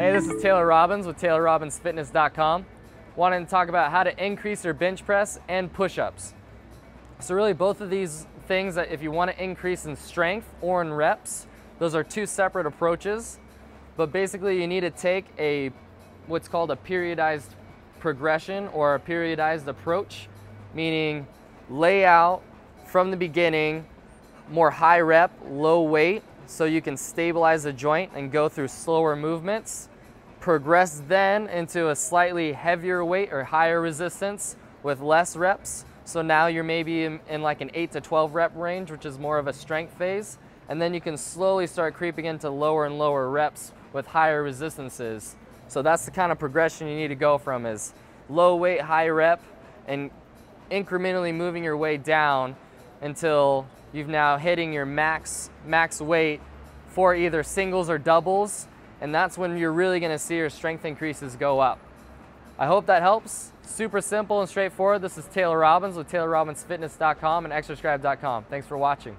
Hey, this is Taylor Robbins with TaylorRobbinsFitness.com. Wanting to talk about how to increase your bench press and push-ups. So really both of these things that if you want to increase in strength or in reps, those are two separate approaches. But basically you need to take a what's called a periodized progression or a periodized approach, meaning lay out from the beginning more high rep, low weight, so you can stabilize the joint and go through slower movements. Progress then into a slightly heavier weight or higher resistance with less reps. So now you're maybe in, in, like an 8 to 12 rep range, which is more of a strength phase. And then you can slowly start creeping into lower and lower reps with higher resistances. So that's the kind of progression you need to go from is low weight, high rep, and incrementally moving your way down until you've now hitting your max, max weight for either singles or doubles, and that's when you're really gonna see your strength increases go up. I hope that helps. Super simple and straightforward. This is Taylor Robbins with TaylorRobbinsFitness.com and ExerScribe.com. Thanks for watching.